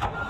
Come on.